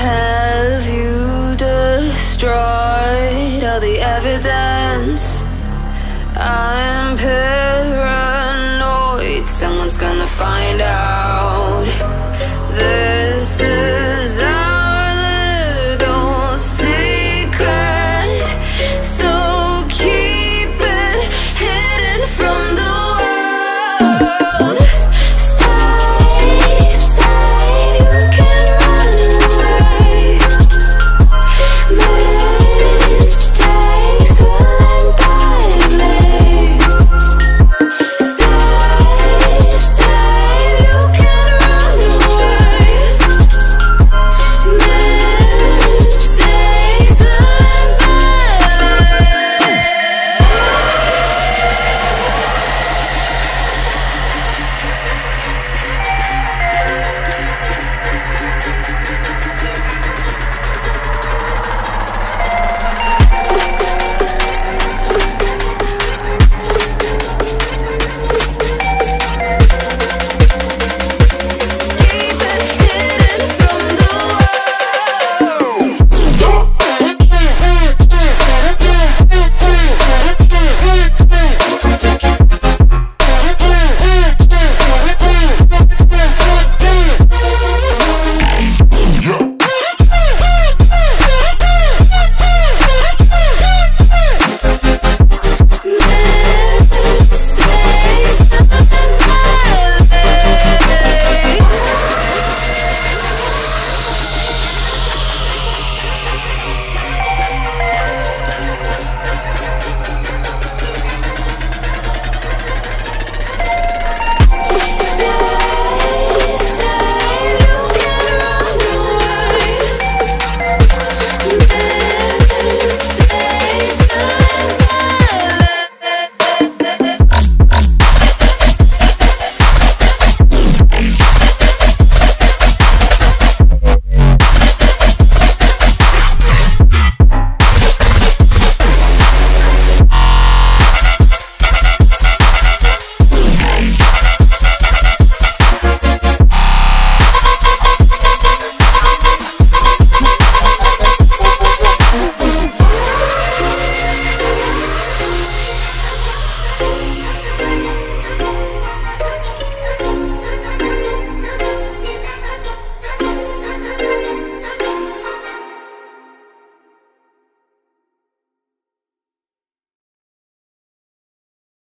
Have you destroyed all the evidence? I'm paranoid, someone's gonna find out.